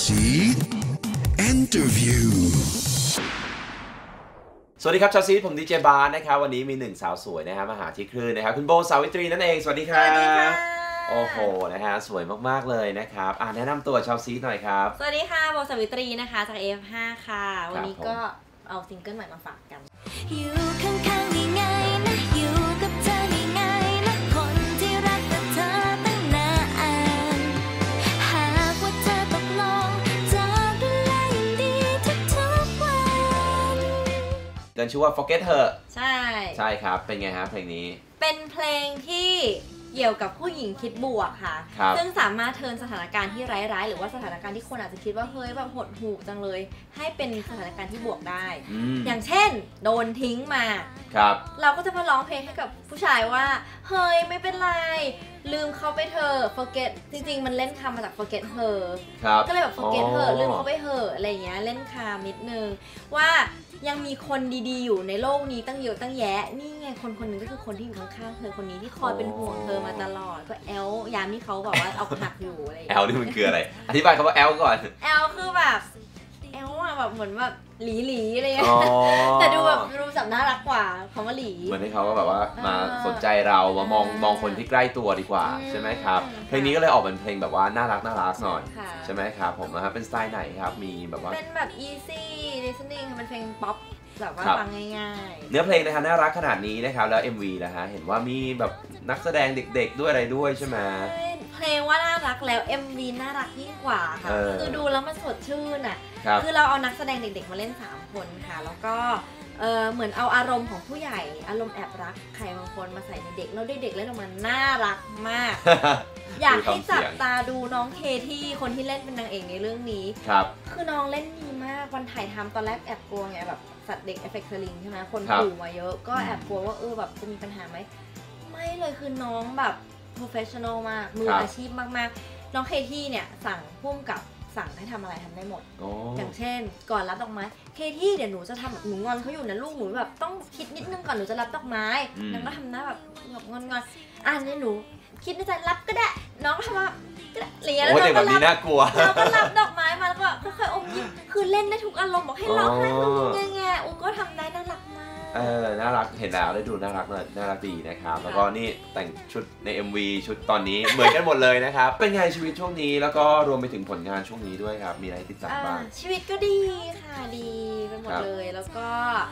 Seed Interview สวัสดีครับชาว Seed ผมดีเจบาร์นะครับวันนี้มีหนึ่งสาวสวยนะครับมาหาที่คลื่นนะครับคุณโบว์ สาวิตรีนั่นเองสวัสดีครับสวัสดีค่ะโอ้โหนะฮะสวยมากๆเลยนะครับอ่าแนะนำตัวชาว Seed หน่อยครับ สวัสดีค่ะโบว์ สาวิตรีนะคะจาก F5 ค่ะ วันนี้ผมก็เอาซิงเกิลใหม่มาฝากกัน อยู่ข้างๆนี่ กินชื่อว่า forget her ใช่ ใช่ครับ เป็นไงฮะเพลงนี้ เป็นเพลงที่เกี่ยวกับผู้หญิงคิดบวกค่ะ ครับซึ่งสามารถเทิร์นสถานการณ์ที่ร้ายๆ หรือว่าสถานการณ์ที่คนอาจจะคิดว่าเฮ้ยแบบหดหู่จังเลย ให้เป็นสถานการณ์ที่บวกได้ อืม อย่างเช่น โดนทิ้งมา ครับ เราก็จะมาร้องเพลงให้กับผู้ชายว่า เฮ้ยไม่เป็นไร ลืมเขาไปเถอะ forget จริงๆ มันเล่นคำมาจาก forget her ครับก็เลยแบบ forget อ๋อ her ลืมเขาไปเถอะอะไรอย่างเงี้ยเล่นคำนิดนึง ว่ายังมีคนดีๆ อยู่ในโลกนี้ตั้งเยอะตั้งแยะ นี่ไงคนคนหนึ่งก็คือคนที่อยู่ข้างๆเธอคนนี้ที่คอยเป็นห่วงเธอมาตลอด ก็แอลยามที่เขาแบบว่าเอาหักอยู่อะไรอย่างแอเงี้ลยนี่มันคืออะไร อธิบายคำว่าแอลก่อน แอลคือแบบแอลอะแบบเหมือนแบบหลีหลีๆอะไรอย่างอ๋เงี้อยแต่ดูแบบดูแบบน่ารักกว่าคำว่าหลี เหมือนให้เขาก็แบบว่ามาเออสนใจเรามามองเออมองคนที่ใกล้ตัวดีกว่าอืมใช่ไหมครับค่ะเพลงนี้ก็เลยออกเป็นเพลงแบบว่าน่ารักน่ารักหน่อยค่ะใช่ไหมครับผมนะครับเป็นสไตล์ไหนครับมีแบบว่าเป็นแบบ easy listening ค่ะเป็นเพลงป๊อปแบบว่าครับฟังง่ายเนื้อเพลงนะฮะน่ารักขนาดนี้นะครับแล้ว MV นะฮะเห็นว่ามีแบบนักแสดงเด็ก ๆ ด้วยอะไรด้วยใช่ไหมๆใช่ แล้ว MV น่ารักยิ่งกว่าค่ะ เออ คือดูแล้วมันสดชื่นอะ ครับ คือเราเอานักแสดงเด็กๆมาเล่น 3 คนค่ะ แล้วก็เออเหมือนเอาอารมณ์ของผู้ใหญ่ อารมณ์แอบรักใครบางคนมาใส่ในเด็กแล้วเด็กๆเล่นออกมาน่ารักมาก อยากให้จับตาดูน้องเคที่คนที่เล่นเป็นนางเอกในเรื่องนี้ ครับ คือน้องเล่นดีมากวันถ่ายทำตอนแรกแอบกลัวไงแบบสัตว์เด็กเอฟเฟกต์สลิงใช่ไหมคนครับขู่มาเยอะก็แอบกลัวว่าเออแบบจะมีปัญหาไหมไม่เลยคือน้องแบบ professional มากมือครับอาชีพมากๆ น้องเคที่เนี่ยสั่งพุ่มกับสั่งให้ทำอะไรทำได้หมดโอ้อย่างเช่น ก่อนรับดอกไม้ เคที่เดี๋ยวหนูจะทำแบบหนูงอนเขาอยู่นะลูกหนูแบบต้องคิดนิดนึงก่อนหนูจะรับดอกไม้นางก็ทำหน้าแบบแบบงอนงอนๆอะเนี่ยหนู คิดในใจรับก็ได้ น้องก็ทำว่าก็ได้อะไรอย่างเงี้ยแล้วโอ้น้เด็อกงแบก็บรันี้บน่ากลัวเราก็รับดอกไม้มาแล้วก็ค่อยๆอมยิ้มคือเล่นได้ทุกอารมณ์บอกให้ร้องไห้อ๋องงแงๆอูก็ทำได้น่ารักมาก เออ น่ารัก เห็นแล้วได้ดูน่ารักเลยน่ารักดีนะครับ แล้วก็นี่แต่งชุดใน MV ชุดตอนนี้ เหมือนกันหมดเลยนะครับ เป็นไงชีวิตช่วงนี้ แล้วก็รวมไปถึงผลงานช่วงนี้ด้วยครับ มีอะไรให้ติดตามอ่าบ้าง ชีวิตก็ดีค่ะ ดีไปหมดครับเลย แล้วก็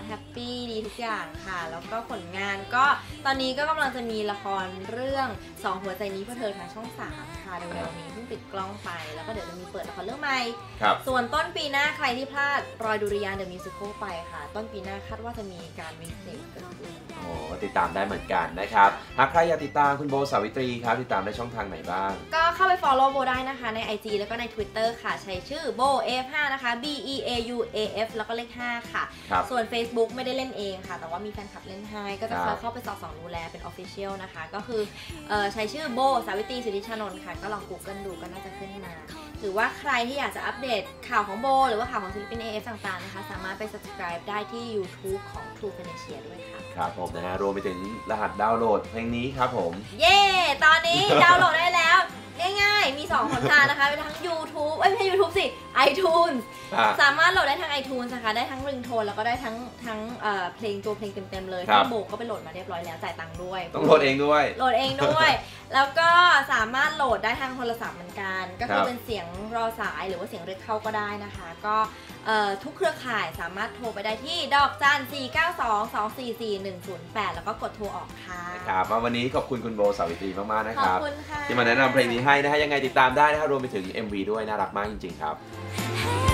happy ดี ทุกอย่างค่ะ แล้วก็ผลงานก็ตอนนี้ก็กำลังจะมีละครเรื่องสองหัวใจนี้เพื่อเธอทางช่องสามค่ะเร็วๆนี้เพิ่งปิดกล้องไป แล้วก็เดี๋ยวจะมีเปิดละครเรื่องใหม่ ครับ ส่วนต้นปีหน้าใครที่พลาดรอยดุริยางค์ the musical ไปค่ะ ต้นปีหน้าคาดว่าจะมีการ music เกิดขึ้นโอ้ติดตามได้เหมือนกันนะครับ หากใครอยากติดตามคุณโบว์ สาวิตรีครับ ติดตามได้ช่องทางไหนบ้าง ก็เข้าไป follow โบได้นะคะ ใน IG แล้วก็ใน Twitter ค่ะ ใช้ชื่อโบว์ F5 นะคะ B E A U A F แล้วก็เลข5ค่ะ ครับ ส่วน Facebook ไม่ได้เล่นเองค่ะ แต่ว่ามีแฟนคลับเล่นให้ ก็จะคครัอบยเข้าไปสอดส่องดูแลเป็น Official นะคะ ก็คือเออใช้ชื่อโบสาวิตรีสุทธิชานนท์ค่ะ ก็ลอง Google ดูก็น่าจะขึ้นมา หรือว่าใครที่อยากจะอัปเดตข่าวของโบ หรือว่าข่าวของศิลปิน AF ต่างๆนะคะ สามารถไป subscribe ได้ที่ YouTube ของ True f i n a n c i a ด้วยค่ะ ครับผมนะฮะรวมไปถึงรหัสดาวน์โหลดเพลงนี้ครับผม เย้ ตอนนี้ดาวน์โหลดได้แล้ว ง่ายๆ มี2หนทางนะคะเป็นทั้ง YouTube เอ้ยไม่ใช่ YouTube สิ iTunes อะสามารถโหลดได้ทั้ง iTunes นะคะ ได้ทั้งริงโทนแล้วก็ได้ทั้งทั้งเอ่อเพลงตัวเพลงเต็มๆเลยครับ ที่โบก็ไปโหลดมาเรียบร้อยแล้วจ่ายตังค์ด้วย ต้องโหลดเองด้วย โหลดเองด้วย แล้วก็สามารถโหลดได้ทางโทรศัพท์เหมือนกัน ก็คืคอรับเป็นเสียงรอสายหรือว่าเสียงเรียกเข้าก็ได้นะคะ ก็เอ่อทุกเครือข่ายสามารถโทรไปได้ที่ดอกจัน 4 9 2 2 4 4 1 0 8 แล้วก็กดโทรออกค่ะครับมาวันนี้ขอบคุณคุณโบสาวิตรีมากๆนะขคอบรับ คุณค่ะ ที่มาแนะนำเพลงนี้ให้นะฮะยังไงติดตามได้นะครับรวมไปถึง MV ด้วยน่ารักมากจริงๆครับให้